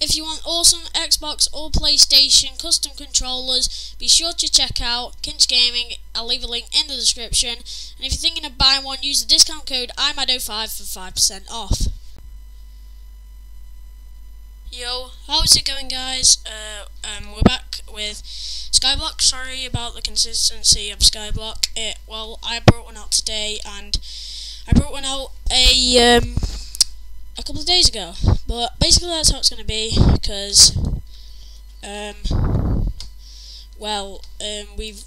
If you want awesome Xbox or PlayStation custom controllers, be sure to check out Cinch Gaming. I'll leave a link in the description. And if you're thinking of buying one, use the discount code IMADO5 for 5% off. Yo, how's it going, guys? Uh, um, we're back with Skyblock. Sorry about the consistency of Skyblock. It well, I brought one out today, and I brought one out a um a couple of days ago. But basically, that's how it's going to be because, um, well, um, we've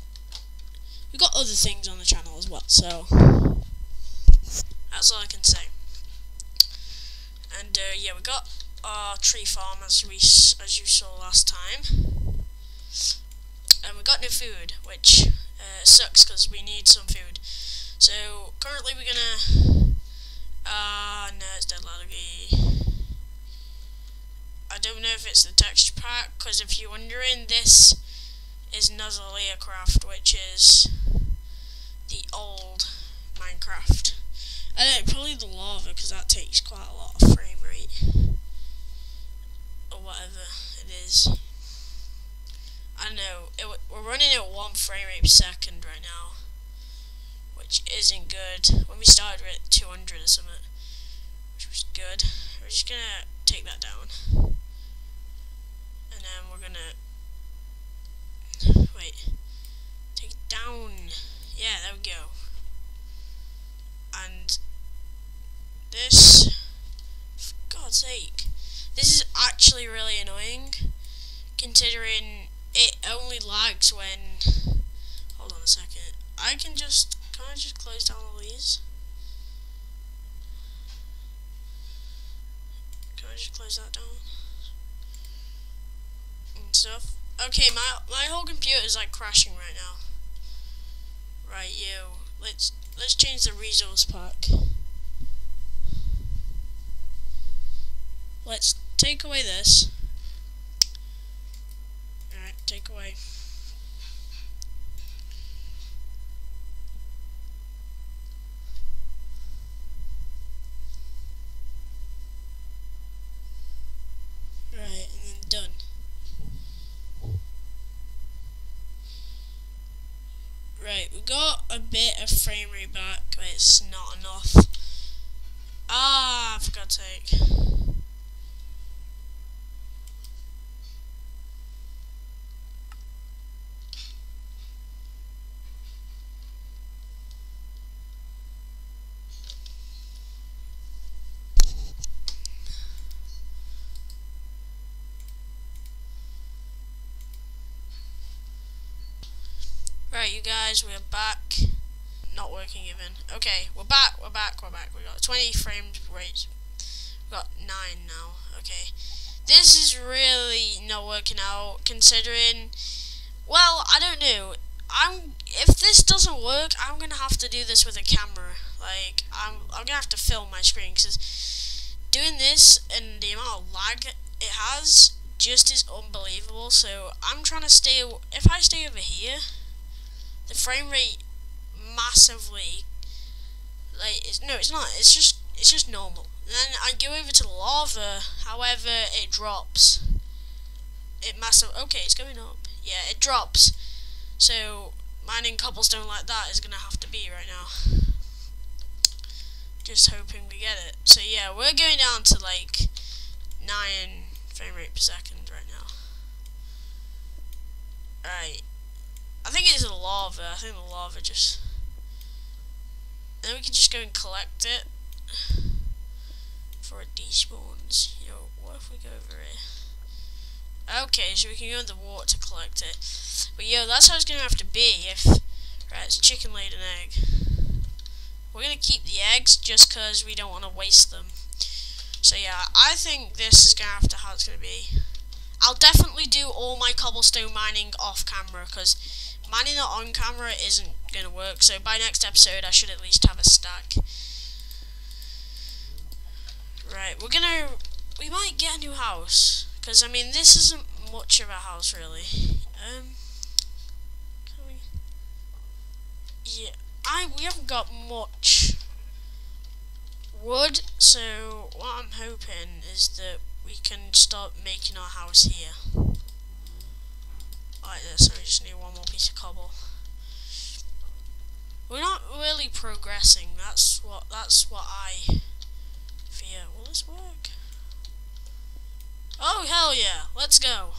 we've got other things on the channel as well. So that's all I can say. And uh, yeah, we got our tree farm as we as you saw last time, and we got new food, which uh, sucks because we need some food. So currently we're gonna Ah, uh, no, it's dead. I don't know if it's the texture pack, because if you're wondering, this is Nostalgia Craft, which is the old Minecraft. I don't know, probably the lava, because that takes quite a lot of frame rate. Or whatever it is. I don't know, it, we're running at one frame rate per second right now which isn't good. When we started, we at 200 or something, which was good. We're just gonna take that down, and then we're gonna wait, take it down. Yeah, there we go. And this, for God's sake, this is actually really annoying, considering it only lags when. Hold on a second. I can just can I just close down all these? Can I just close that down? Stuff. Okay, my my whole computer is like crashing right now. Right, you. Let's let's change the resource pack. Let's take away this. Alright, take away. Right, we got a bit of frame rate back, but it's not enough. Ah, for God's sake. Right, you guys, we're back. Not working even. Okay, we're back, we're back, we're back. We got 20 frames rate. We got 9 now. Okay. This is really not working out, considering... Well, I don't know. I'm if this doesn't work, I'm gonna have to do this with a camera. Like I'm I'm gonna have to film my screen because doing this and the amount of lag it has just is unbelievable. So I'm trying to stay. If I stay over here, the frame rate massively like it's no it's not it's just it's just normal. And then I go over to lava however it drops. It massive okay it's going up. Yeah it drops. So mining cobblestone like that is gonna have to be right now. Just hoping we get it. So yeah we're going down to like 9 frame rate per second right now. Alright I think it's lava. I think the lava just... Then we can just go and collect it. For it despawns. Yo, what if we go over here? Okay, so we can go in the water to collect it. But yo, that's how it's going to have to be if... Right, it's chicken laid an egg. We're going to keep the eggs just because we don't want to waste them. So yeah, I think this is going to have to how it's going to be. I'll definitely do all my cobblestone mining off camera because Mining it on camera isn't going to work, so by next episode I should at least have a stack. Right, we're gonna... We might get a new house. Because, I mean, this isn't much of a house, really. Um... Can we... Yeah, I... We haven't got much wood, so what I'm hoping is that we can start making our house here. Like this, so we just need one more piece of cobble. We're not really progressing, that's what that's what I fear. Will this work? Oh hell yeah, let's go.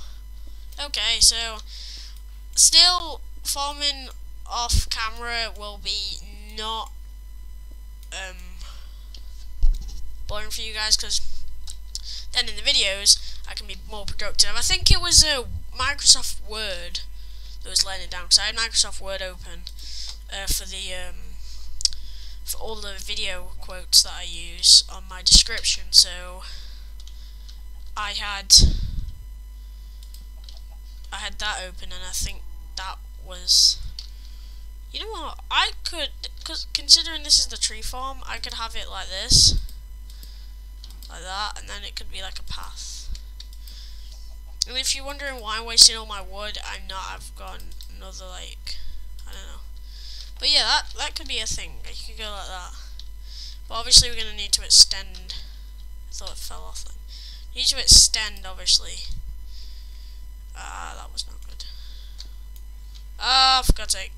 Okay, so still farming off camera will be not um boring for you guys because then in the videos I can be more productive. I think it was a Microsoft Word that was laying it down because I had Microsoft Word open uh, for the um, for all the video quotes that I use on my description. So I had I had that open, and I think that was. You know what? I could, cause considering this is the tree farm, I could have it like this, like that, and then it could be like a path. And if you're wondering why I'm wasting all my wood, I'm not. I've got another like, I don't know. But yeah, that that could be a thing. You could go like that. But obviously, we're gonna need to extend. I thought it fell off. Then. Need to extend, obviously. Ah, that was not good. Ah, for God's sake.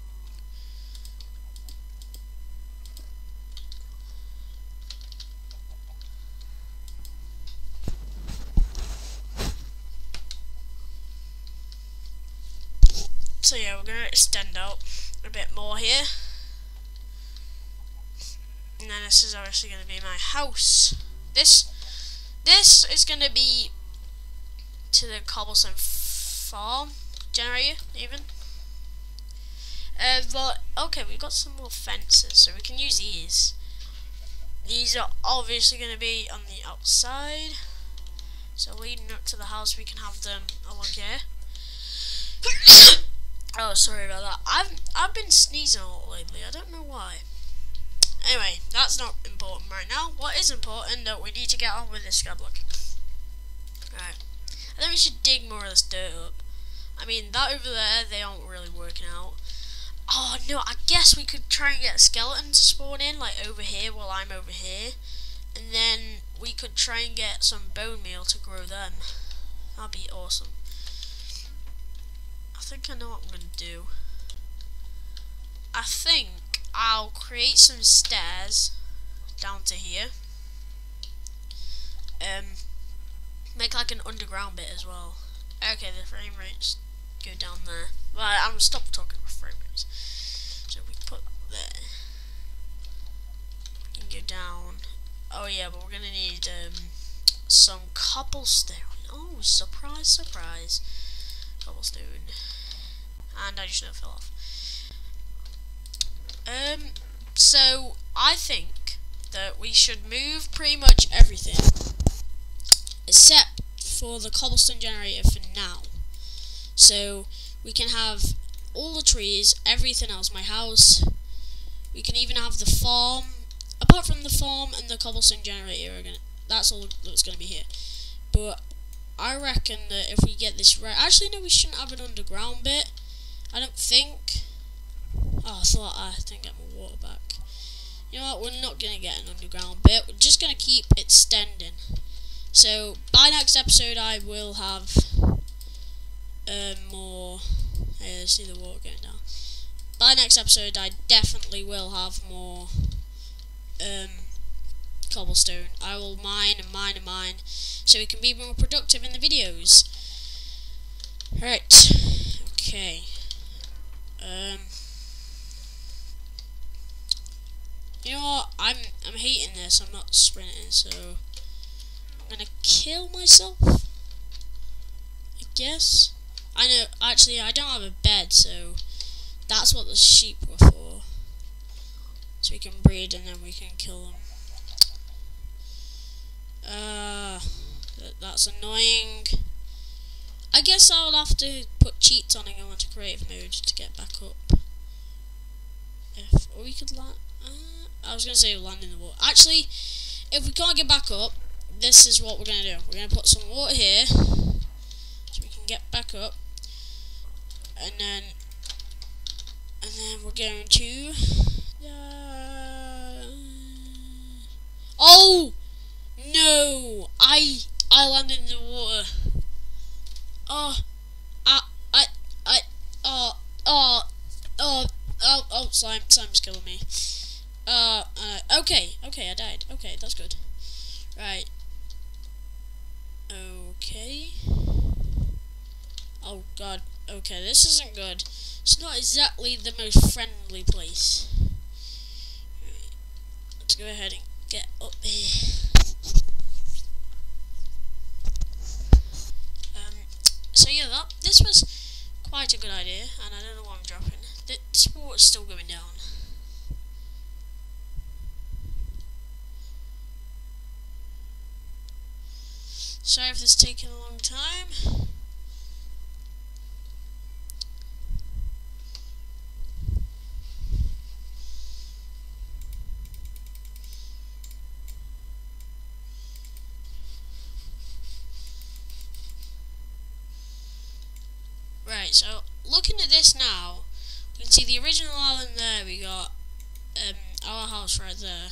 So yeah, we're gonna extend out a bit more here. And then this is obviously gonna be my house. This this is gonna be to the cobblestone farm generator even. Uh, but okay, we've got some more fences, so we can use these. These are obviously going to be on the outside. So leading up to the house, we can have them along here. Oh, sorry about that. I've I've been sneezing a lot lately. I don't know why. Anyway, that's not important right now. What is important that we need to get on with this Skyblock. Alright. I think we should dig more of this dirt up. I mean, that over there, they aren't really working out. Oh, no, I guess we could try and get a skeleton to spawn in, like over here while I'm over here. And then we could try and get some bone meal to grow them. That'd be awesome. I think I know what I'm going to do. I think I'll create some stairs down to here. Um, make like an underground bit as well. Okay, the frame rates go down there. Well, I'm gonna stop talking about frame rates. So we put there. We can go down. Oh yeah, but we're gonna need um, some cobblestone. Oh, surprise, surprise. Cobblestone. And I just know fell off. Um, so I think that we should move pretty much everything except for the cobblestone generator for now. So we can have all the trees, everything else, my house. We can even have the farm. Apart from the farm and the cobblestone generator, that's all that's going to be here. But I reckon that if we get this right, actually no, we shouldn't have an underground bit. I don't think. Oh, I thought I didn't get my water back. You know what? We're not gonna get an underground bit. We're just gonna keep extending. So by next episode, I will have um, more. Hey, see the water going down. By next episode, I definitely will have more um, cobblestone. I will mine and mine and mine, so we can be more productive in the videos. Right. Okay. Um. You know what? I'm I'm hating this. I'm not sprinting, so I'm gonna kill myself. I guess. I know. Actually, I don't have a bed, so that's what the sheep were for. So we can breed and then we can kill them. Uh, that's annoying. I guess I'll have to put cheats on and go into creative mode to get back up. If or we could land. Uh, I was gonna say land in the water. Actually, if we can't get back up, this is what we're gonna do. We're gonna put some water here, so we can get back up, and then, and then we're going to. Uh, oh no! I I landed in the water. Oh, I, I, I, oh, oh, oh, oh, oh, slime, slime's killing me. Uh, uh, okay, okay, I died. Okay, that's good. Right. Okay. Oh god, okay, this isn't good. It's not exactly the most friendly place. Right. Let's go ahead and get up here. Um, so yeah, that, this was quite a good idea, and I don't know why I'm dropping. This water's still going down. Sorry if this is taking a long time. Right, so looking at this now, you can see the original island there, we got um, our house right there.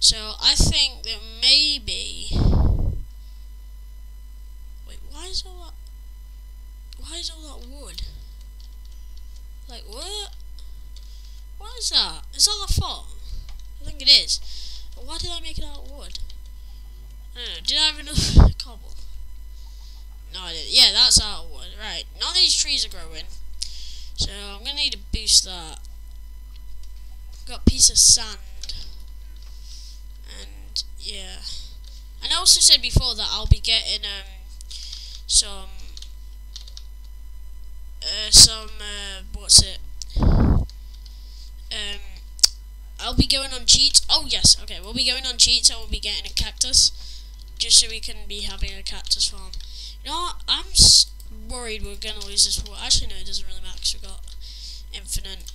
So I think that maybe Wait, why is all that? Why is all that wood? Like what? What is that? Is that a farm? I think it is. Why did I make it out of wood? I don't know. Did I have enough cobble? No, I didn't. Yeah, that's out of wood. Right. None of these trees are growing. So I'm gonna need to boost that. Got a piece of sand. And yeah. And I also said before that I'll be getting um some uh, some uh, what's it? Um, I'll be going on cheats. Oh yes, okay, we'll be going on cheats. I will be getting a cactus, just so we can be having a cactus farm. You know what? I'm worried we're gonna lose this war. Actually, no, it doesn't really matter because we got infinite.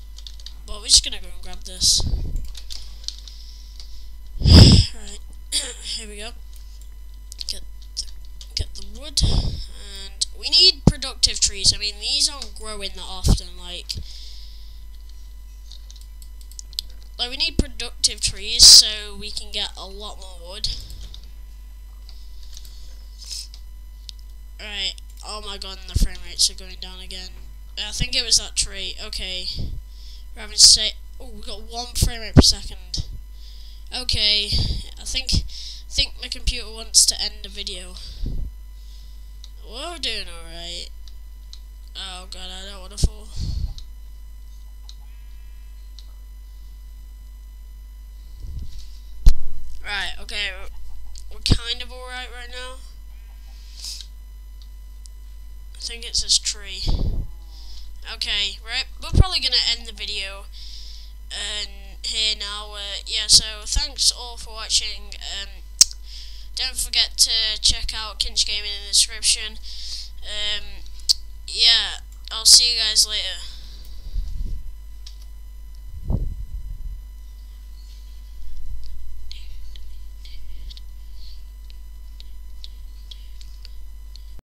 But we're just gonna go and grab this. right, here we go get the wood. And we need productive trees. I mean, these aren't growing that often. Like, like we need productive trees so we can get a lot more wood. Right. Oh my god, and the frame rates are going down again. I think it was that tree. Okay. We're having to say. Oh, we got one frame rate per second. Okay. I think I think my computer wants to end the video. We're doing alright. Oh god, I don't want to fall. Right, okay, we're, kind of alright right now. I think it's this tree. Okay, right, we're probably going to end the video and here now. Uh, yeah, so thanks all for watching. Um, don't forget to check out Cinch Gaming in the description. Um, yeah, I'll see you guys later.